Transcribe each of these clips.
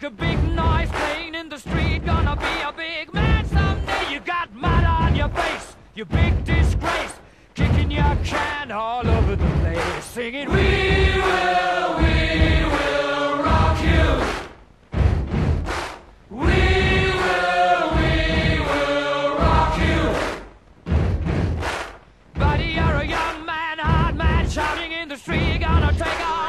make a big noise playing in the street. Gonna be a big man someday. You got mud on your face, you big disgrace. Kicking your can all over the place. Singing, We will, we will rock you. We will, we will rock you. Buddy, you're a young man, hard man, shouting in the street. Gonna take on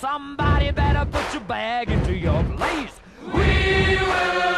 Somebody better put your bag into your place. We will,